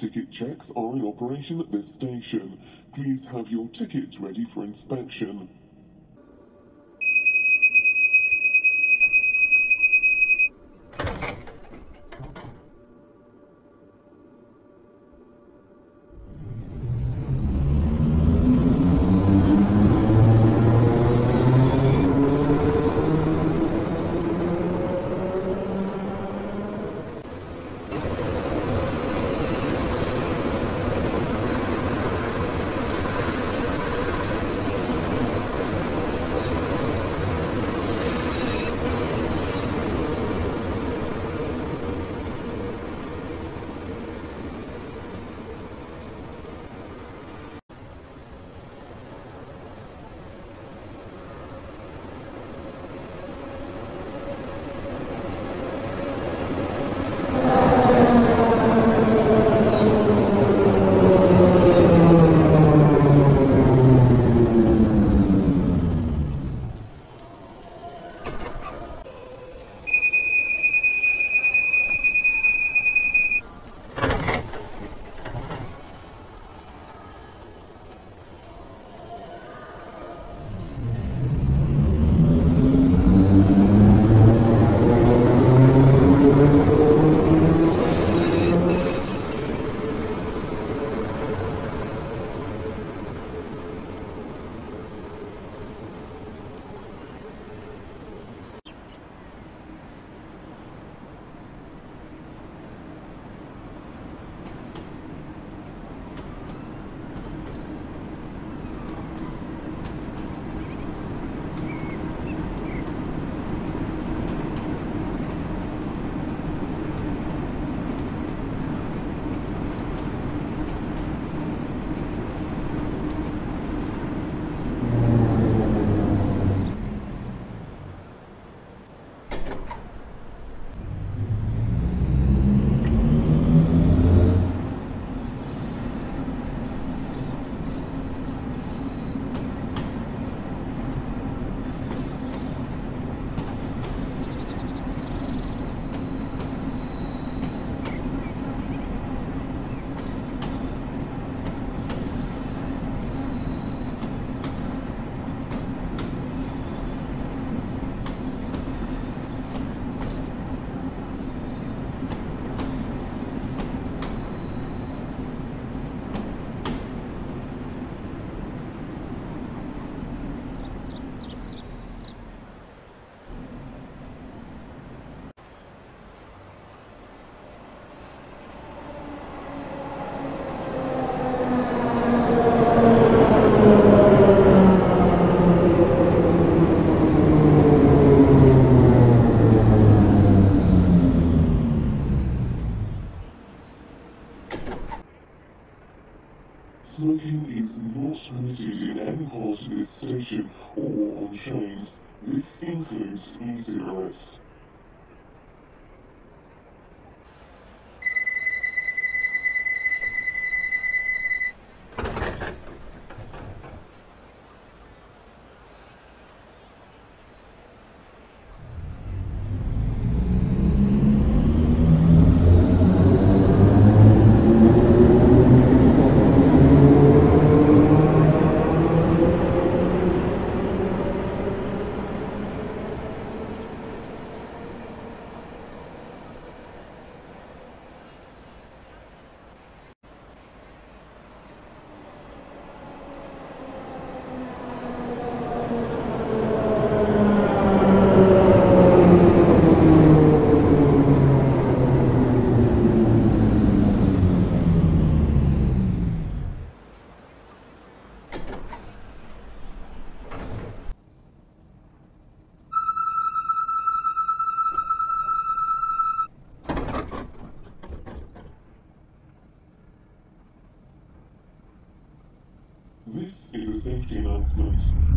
Ticket checks are in operation at this station. Please have your tickets ready for inspection. Smoking is not permitted in any part of this station or on trains. This includes e-cigarettes. This is a safety announcement.